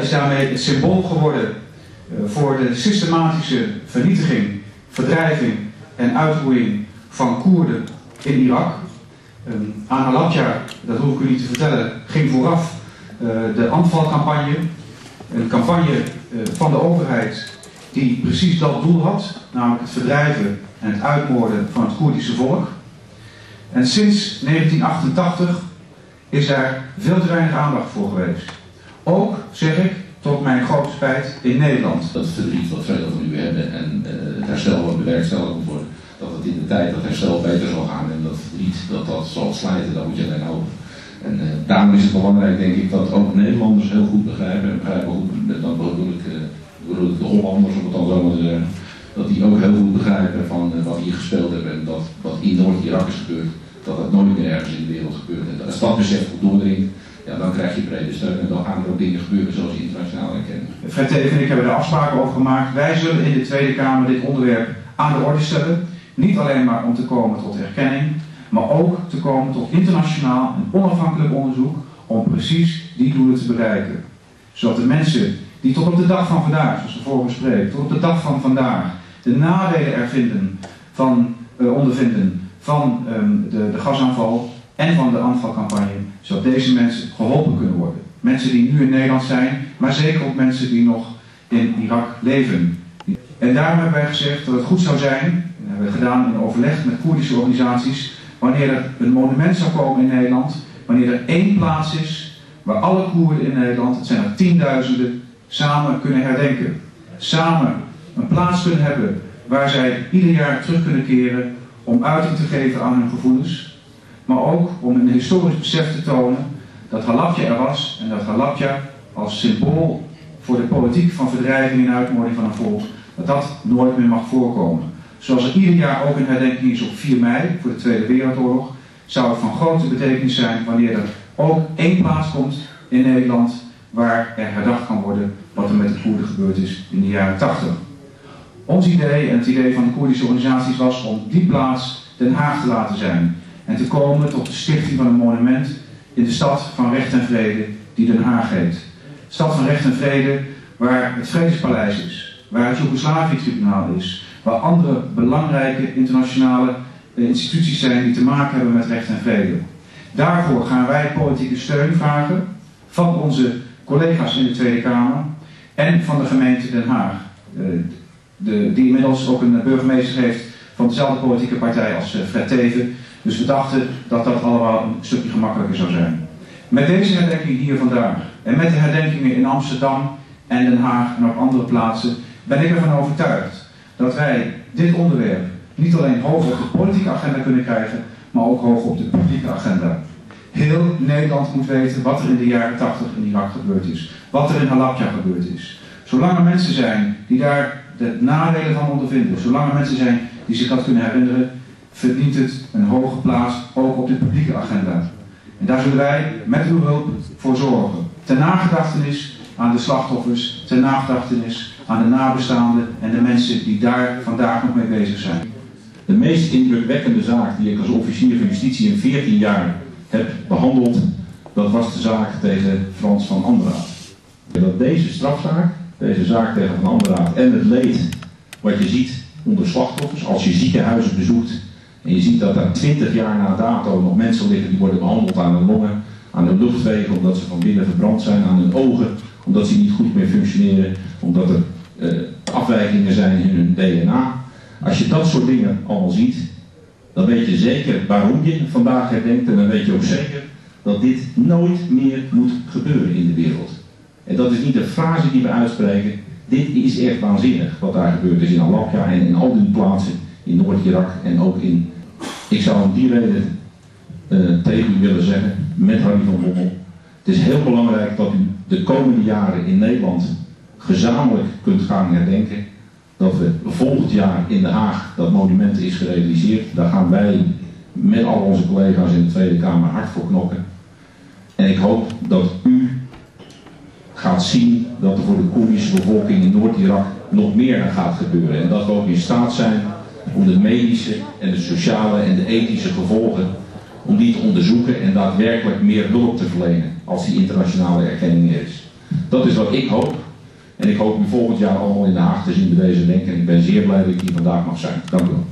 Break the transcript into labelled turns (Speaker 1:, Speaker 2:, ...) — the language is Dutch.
Speaker 1: is daarmee het symbool geworden eh, voor de systematische vernietiging, verdrijving en uitroeiing van Koerden in Irak. Aan Halabja, dat hoef ik u niet te vertellen, ging vooraf uh, de aanvalcampagne. Een campagne uh, van de overheid die precies dat doel had, namelijk het verdrijven en het uitmoorden van het Koerdische volk. En sinds 1988 is daar veel te weinig aandacht voor geweest. Ook, zeg ik, tot mijn grote spijt, in Nederland.
Speaker 2: Dat verdriet wat velen van u hebben en uh, het herstel wat bewerkstelligd moet worden, dat het in de tijd dat herstel beter zal gaan en dat verdriet dat dat zal slijten, dat moet je alleen hopen. En uh, daarom is het belangrijk, denk ik, dat ook Nederlanders heel goed begrijpen, en begrijpen hoe, dan bedoel ik, uh, bedoel ik de Hollanders, om het dan zo maar te zeggen, dat die ook heel goed begrijpen van wat hier gespeeld hebben en dat wat in Noord-Irak is gebeurd, dat dat nooit meer ergens in de wereld gebeurt. En als dat besef goed doordringt, ja, dan krijg je brede steun en dan gaan er ook dingen gebeuren zoals internationaal erkennen.
Speaker 1: Fred Teven en ik hebben er afspraken over gemaakt. Wij zullen in de Tweede Kamer dit onderwerp aan de orde stellen. Niet alleen maar om te komen tot erkenning, maar ook te komen tot internationaal en onafhankelijk onderzoek om precies die doelen te bereiken. Zodat de mensen die tot op de dag van vandaag, zoals we vorige spreken, tot op de dag van vandaag de nadelen ervinden van, uh, ondervinden van um, de, de gasaanval en van de aanvalcampagne, zodat deze mensen geholpen kunnen worden. Mensen die nu in Nederland zijn, maar zeker ook mensen die nog in Irak leven. En daarom hebben wij gezegd dat het goed zou zijn, dat hebben we gedaan in overleg met Koerdische organisaties, wanneer er een monument zou komen in Nederland, wanneer er één plaats is waar alle Koerden in Nederland, het zijn er tienduizenden, samen kunnen herdenken. Samen een plaats kunnen hebben waar zij ieder jaar terug kunnen keren om uiting te geven aan hun gevoelens, maar ook om een historisch besef te tonen dat Halabja er was en dat Halabja als symbool voor de politiek van verdrijving en uitmoording van een volk, dat dat nooit meer mag voorkomen. Zoals er ieder jaar ook een herdenking is op 4 mei voor de Tweede Wereldoorlog, zou het van grote betekenis zijn wanneer er ook één plaats komt in Nederland waar er herdacht kan worden wat er met de Koerden gebeurd is in de jaren 80. Ons idee en het idee van de Koerdische organisaties was om die plaats Den Haag te laten zijn en te komen tot de stichting van een monument in de stad van recht en vrede die Den Haag heet. Stad van recht en vrede waar het Vredespaleis is, waar het Joegoslavië-tribunaal is, waar andere belangrijke internationale instituties zijn die te maken hebben met recht en vrede. Daarvoor gaan wij politieke steun vragen van onze collega's in de Tweede Kamer en van de gemeente Den Haag. De, die inmiddels ook een burgemeester heeft van dezelfde politieke partij als Fred Teven. Dus we dachten dat dat allemaal een stukje gemakkelijker zou zijn. Met deze herdenking hier vandaag en met de herdenkingen in Amsterdam en Den Haag en op andere plaatsen ben ik ervan overtuigd dat wij dit onderwerp niet alleen hoog op de politieke agenda kunnen krijgen, maar ook hoog op de publieke agenda. Heel Nederland moet weten wat er in de jaren 80 in Irak gebeurd is, wat er in Halabja gebeurd is. Zolang er mensen zijn die daar de nadelen van ondervinden, zolang er mensen zijn die zich dat kunnen herinneren, verdient het een hoge plaats ook op de publieke agenda. En daar zullen wij met uw hulp voor zorgen. Ten nagedachtenis aan de slachtoffers, ten nagedachtenis aan de nabestaanden en de mensen die daar vandaag nog mee bezig zijn.
Speaker 2: De meest indrukwekkende zaak die ik als officier van justitie in 14 jaar heb behandeld, dat was de zaak tegen Frans van Anderaat. Dat deze strafzaak, deze zaak tegen Van Anderaat en het leed wat je ziet onder slachtoffers, als je ziekenhuizen bezoekt en je ziet dat daar 20 jaar na dato nog mensen liggen die worden behandeld aan hun longen, aan hun luchtwegen omdat ze van binnen verbrand zijn, aan hun ogen omdat ze niet goed meer functioneren, omdat er uh, afwijkingen zijn in hun DNA. Als je dat soort dingen allemaal ziet, dan weet je zeker waarom je vandaag herdenkt en dan weet je ook zeker dat dit nooit meer moet gebeuren in de wereld. En dat is niet een frase die we uitspreken, dit is echt waanzinnig wat daar gebeurd is in Alapja en in al die plaatsen in Noord-Irak en ook in. Ik zou om die reden uh, tegen u willen zeggen, met Harry van Bommel. Het is heel belangrijk dat u de komende jaren in Nederland gezamenlijk kunt gaan herdenken. Dat we volgend jaar in Den Haag dat monument is gerealiseerd. Daar gaan wij met al onze collega's in de Tweede Kamer hard voor knokken. En ik hoop dat u gaat zien dat er voor de Koerdische bevolking in Noord-Irak nog meer gaat gebeuren. En dat we ook in staat zijn om de medische en de sociale en de ethische gevolgen om die te onderzoeken en daadwerkelijk meer hulp te verlenen als die internationale erkenning er is. Dat is wat ik hoop. En ik hoop u volgend jaar allemaal in de Haag te zien bij deze link. En ik ben zeer blij dat ik hier vandaag mag zijn. Dank u wel.